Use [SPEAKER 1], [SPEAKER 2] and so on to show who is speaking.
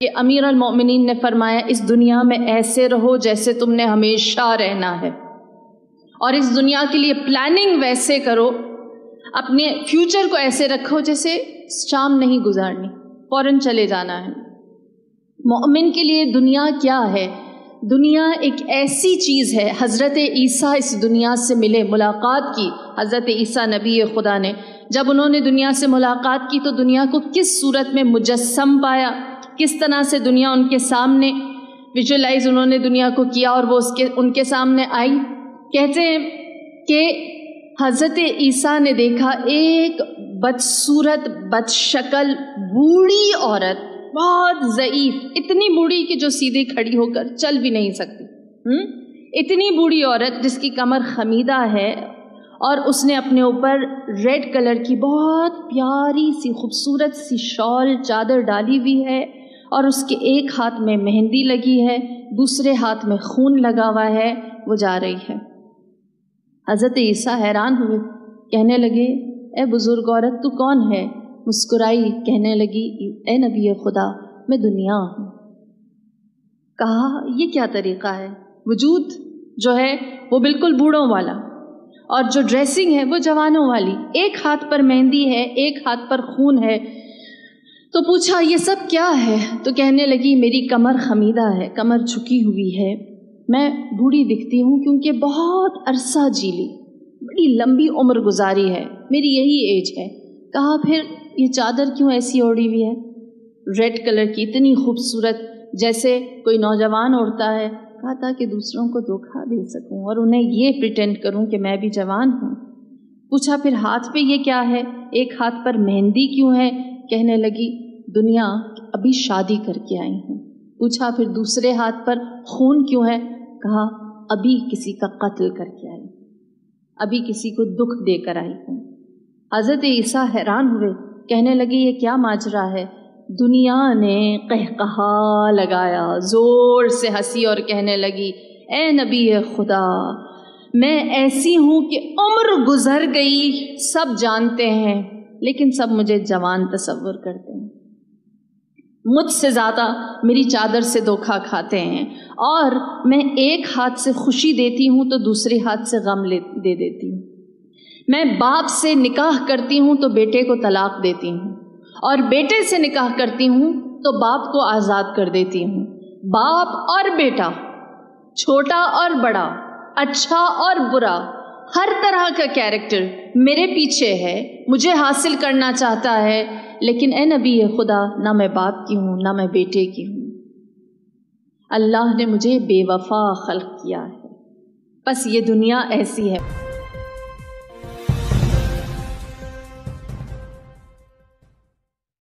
[SPEAKER 1] کہ امیر المومنین نے فرمایا، اس دنیا میں ایسے رہو جیسے تم نے ہمیشہ رہنا ہے۔ اور اس دنیا کے لیے پلاننگ ویسے کرو، اپنے فیوچر کو ایسے رکھو جیسے شام نہیں گزارنی، فوراً چلے جانا ہے۔ مومن کے لیے دنیا کیا ہے؟ دنیا ایک ایسی چیز ہے، حضرت عیسیٰ اس دنیا سے ملے، ملاقات کی۔ حضرت عیسیٰ نبی خدا نے، جب انہوں نے دنیا سے ملاقات کی تو دنیا کو کس صورت میں مجسم پایا؟ کس طرح سے دنیا ان کے سامنے ویژولائز انہوں نے دنیا کو کیا اور وہ اس کے ان کے سامنے آئی؟ کہتے ہیں کہ حضرت عیسیٰ نے دیکھا ایک بدصورت بد شکل بوڑھی عورت، بہت ضعیف، اتنی بوڑھی کہ جو سیدھے کھڑی ہو کر چل بھی نہیں سکتی۔ اتنی بوڑھی عورت جس کی کمر خمیدہ ہے اور اس نے اپنے اوپر ریڈ کلر کی بہت پیاری سی، خوبصورت سی شال، چادر ڈالی ہوئی ہے۔ اور اس کے ایک ہاتھ میں مہندی لگی ہے، دوسرے ہاتھ میں خون لگا ہوا ہے، وہ جا رہی ہے۔ حضرت عیسیٰ حیران ہوئے، کہنے لگے، اے بزرگ عورت، تو کون ہے؟ مسکرائی کہنے لگی، اے نبی خدا، میں دنیا ہوں۔ کہا، یہ کیا طریقہ ہے؟ وجود جو ہے، وہ بالکل بوڑھوں والا۔ اور جو ڈریسنگ ہے، وہ جوانوں والی۔ ایک ہاتھ پر مہندی ہے، ایک ہاتھ پر خون ہے۔ تو پوچھا، یہ سب کیا ہے؟ تو کہنے لگی، میری کمر خمیدہ ہے، کمر جھکی ہوئی ہے۔ میں بوڑھی دکھتی ہوں کیونکہ بہت عرصہ جی لی۔ بڑی لمبی عمر گزاری ہے، میری یہی ایج ہے۔ کہا، پھر یہ چادر کیوں ایسی اوڑی ہوئی ہے؟ ریڈ کلر کی اتنی خوبصورت، جیسے کوئی نوجوان اوڑھتا ہے۔ کہا تھا کہ دوسروں کو دھوکھا دے سکوں اور انہیں یہ پریٹینڈ کروں کہ میں بھی جوان ہوں۔ پوچھا، پھر ہاتھ پہ یہ کیا ہے؟ ایک ہاتھ پر مہندی کیوں ہے؟ کہنے لگی، دنیا، ابھی شادی کر کے آئی ہوں۔ پوچھا، پھر دوسرے ہاتھ پر خون کیوں ہے؟ کہا، ابھی کسی کا قتل کر کے آئی۔ ابھی کسی کو دکھ دے کر آئی ہوں۔ حضرت عیسیٰ حیران ہوئے۔ کہنے لگے، یہ کیا ماجرا ہے؟ دنیا نے کہ کہا لگایا، زور سے ہنسی اور کہنے لگی، اے نبی خدا، میں ایسی ہوں کہ عمر گزر گئی، سب جانتے ہیں۔ لیکن سب مجھے جوان تصور کرتے ہیں۔ مجھ سے زیادہ میری چادر سے دھوکھا کھاتے ہیں اور میں ایک ہاتھ سے خوشی دیتی ہوں تو دوسرے ہاتھ سے غم دے دیتی ہوں۔ میں باپ سے نکاح کرتی ہوں تو بیٹے کو طلاق دیتی ہوں۔ اور بیٹے سے نکاح کرتی ہوں تو باپ کو آزاد کر دیتی ہوں۔ باپ اور بیٹا، چھوٹا اور بڑا اچھا اور برا ہر طرح کا کیریکٹر میرے پیچھے ہے، مجھے حاصل کرنا چاہتا ہے، لیکن اے نبی خدا، نہ میں باپ کی ہوں، نہ میں بیٹے کی ہوں۔ اللہ نے مجھے بے وفا خلق کیا ہے۔ بس یہ دنیا ایسی ہے۔